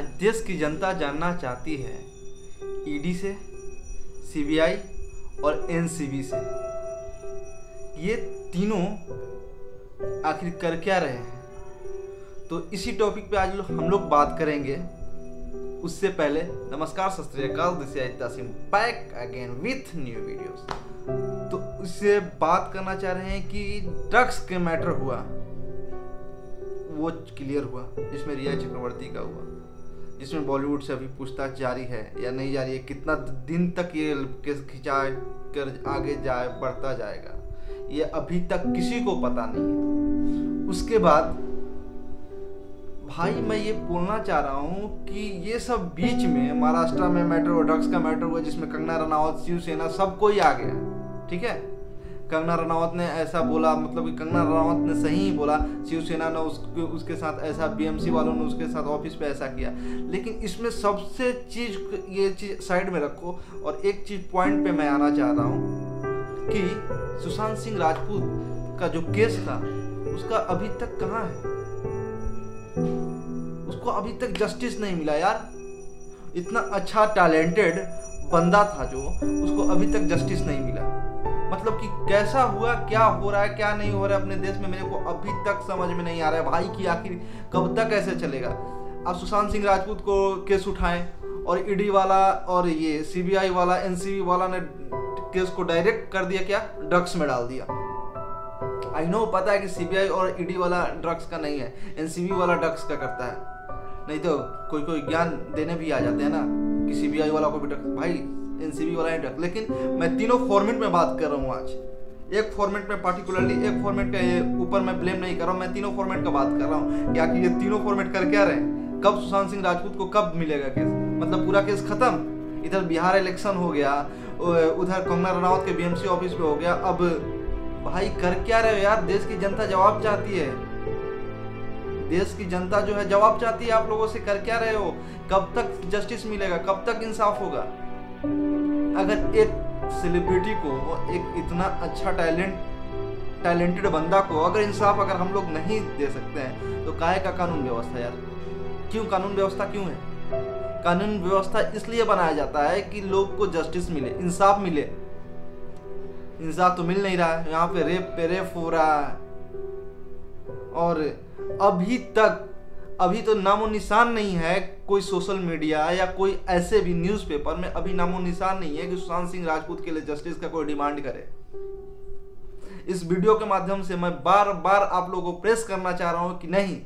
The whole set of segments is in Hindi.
आज देश की जनता जानना चाहती है ईडी से सीबीआई और एनसीबी से। ये तीनों आखिर कर क्या रहे हैं? तो इसी टॉपिक पे आज हम लोग बात करेंगे। उससे पहले नमस्कार, सत Shri this Tasim back again with new videos तो उससे बात करना चाह रहे हैं कि ड्रग्स के मैटर हुआ, वो क्लियर हुआ, जिसमें रिया चक्रवर्ती का हुआ। जिसमें बॉलीवुड से अभी पूछताछ जारी है या नहीं जारी है, कितना दिन तक ये केस खिंचा कर आगे जाए, बढ़ता जाएगा, ये अभी तक किसी को पता नहीं है। उसके बाद, भाई मैं ये बोलना चाह रहा हूँ कि ये सब बीच में, महाराष्ट्र में मैटर हुआ ड्रग्स का मैटर हुआ जिसमें कंगना रनावत शिवसेना, सब कोई आ गया, ठीक है? कंगना रनावत ने ऐसा बोला मतलब कि कंगना रनावत ने सही ही बोला, शिवसेना ने उसके उसके साथ ऐसा बीएमसी वालों ने उसके साथ ऑफ़िस पे ऐसा किया। लेकिन इसमें सबसे चीज़, ये चीज़ साइड में रखो, और एक चीज़ पॉइंट पे मैं आना चाह रहा हूँ कि सुशांत सिंह राजपूत का जो केस था, उसका अभी तक कहाँ है? उसको अभी तक जस्टिस नहीं मिला यार। इतना अच्छा टैलेंटेड बंदा था जो, उसको अभी तक जस्टिस नहीं मिला। मतलब कि कैसा हुआ, क्या हो रहा है, क्या नहीं हो रहा है अपने देश में, मेरे को अभी तक समझ में नहीं आ रहा है भाई की आखिर कब तक ऐसे चलेगा। अब सुशांत सिंह राजपूत को केस उठाएँ और ईडी वाला और ये सीबीआई वाला, एनसीबी वाला ने केस को डायरेक्ट कर दिया क्या? ड्रग्स में डाल दिया। आई नो पता है कि सीबीआई और ईडी वाला ड्रग्स का नहीं है, एनसीबी वाला ड्रग्स का करता है। नहीं तो कोई कोई ज्ञान देने भी आ जाते हैं ना, कि सीबीआई वाला को भी ड्रग्स भाई एनसीबी वाला ही लेकिन मैं तीनों फॉर्मेट में बात कर रहा हूँ आज। एक फॉर्मेट में पार्टिकुलरली एक फॉर्मेट के ऊपर मैं ब्लेम नहीं कर रहा हूँ, मैं तीनों फॉर्मेट का बात कर रहा हूँ कि आखिर ये तीनों फॉर्मेट कर क्या रहे हैं? कब सुशांत सिंह राजपूत को कब मिलेगा केस मतलब पूरा केस खत्म? इधर बिहार इलेक्शन हो गया उधर कंगना रनावत के बीएमसी ऑफ़िस पे हो गया। अब भाई कर क्या रहे हो यार? देश की जनता जवाब चाहती है। देश की जनता जो है जवाब चाहती है आप लोगों से, कर क्या रहे हो? कब तक जस्टिस मिलेगा? कब तक इंसाफ होगा? अगर एक सेलिब्रिटी को एक इतना अच्छा टैलेंट टैलेंटेड बंदा को अगर इंसाफ अगर हम लोग नहीं दे सकते हैं तो काय का कानून व्यवस्था यार? क्यों कानून व्यवस्था क्यों है? कानून व्यवस्था इसलिए बनाया जाता है कि लोग को जस्टिस मिले, इंसाफ मिले। इंसाफ तो मिल नहीं रहा है, यहाँ पे रेप पे रेप हो रहा है। और अभी तक अभी तो नामो निशान नहीं है कोई सोशल मीडिया या कोई ऐसे भी न्यूज़पेपर में अभी नामो निशान नहीं है कि सुशांत सिंह राजपूत के लिए जस्टिस का कोई डिमांड करे। इस वीडियो के माध्यम से मैं बार बार आप लोगों को प्रेस करना चाह रहा हूँ कि नहीं,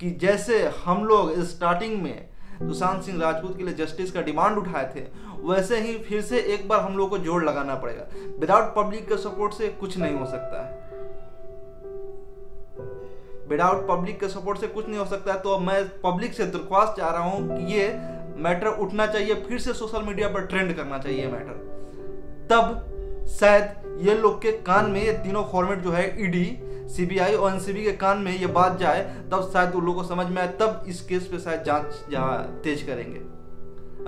कि जैसे हम लोग स्टार्टिंग में सुशांत सिंह राजपूत के लिए जस्टिस का डिमांड उठाए थे, वैसे ही फिर से एक बार हम लोग को जोड़ लगाना पड़ेगा। विदाउट पब्लिक के सपोर्ट से कुछ नहीं हो सकता है। विदाउट पब्लिक के सपोर्ट से कुछ नहीं हो सकता है तो मैं पब्लिक से दरख्वास्त चाह रहा हूँ कि ये मैटर उठना चाहिए फिर से सोशल मीडिया पर ट्रेंड करना चाहिए मैटर तब शायद ये लोग के कान में ये तीनों फॉर्मेट जो है ईडी सीबीआई और एनसीबी के कान में ये बात जाए, तब शायद उन लोगों को समझ में आए, तब इस केस पे शायद जाँच जहाँ तेज करेंगे।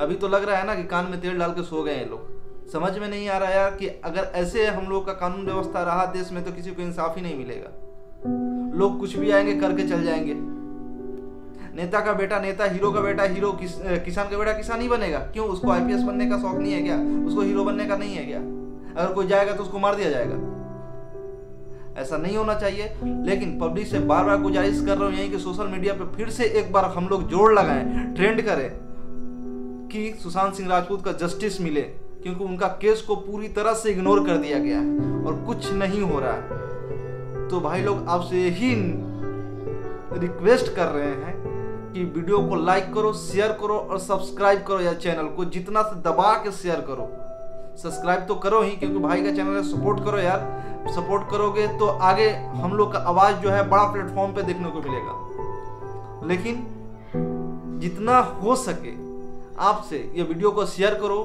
अभी तो लग रहा है ना कि कान में तेल डाल के सो गए हैं लोग। समझ में नहीं आ रहा यार कि अगर ऐसे हम लोग का कानून व्यवस्था रहा देश में तो किसी को इंसाफ ही नहीं मिलेगा। लोग कुछ भी आएँगे करके चल जाएँगे। नेता का बेटा नेता हीरो का बेटा हीरो किस, किसान का बेटा किसान ही बनेगा। क्यों? उसको आईपीएस बनने का शौक नहीं है क्या? उसको हीरो बनने का नहीं है क्या? अगर कोई जाएगा तो उसको मार दिया जाएगा। ऐसा नहीं होना चाहिए। लेकिन पब्लिक से बार बार गुजारिश कर रहा हूँ यही कि सोशल मीडिया पे फिर से एक बार हम लोग जोड़ लगाएँ ट्रेंड करें कि सुशांत सिंह राजपूत का जस्टिस मिले क्योंकि उनका केस को पूरी तरह से इग्नोर कर दिया गया है और कुछ नहीं हो रहा है। तो भाई लोग आपसे यही रिक्वेस्ट कर रहे हैं कि वीडियो को लाइक करो शेयर करो और सब्सक्राइब करो यार चैनल को। जितना से दबा के शेयर करो सब्सक्राइब तो करो ही, क्योंकि भाई का चैनल है सपोर्ट करो यार। सपोर्ट करोगे तो आगे हम लोग का आवाज़ जो है बड़ा प्लेटफॉर्म पे देखने को मिलेगा। लेकिन जितना हो सके आपसे ये वीडियो को शेयर करो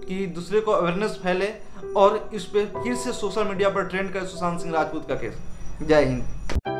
कि दूसरे को अवेयरनेस फैले और इस पर फिर से सोशल मीडिया पर ट्रेंड करे सुशांत सिंह राजपूत का केस जय हिंद।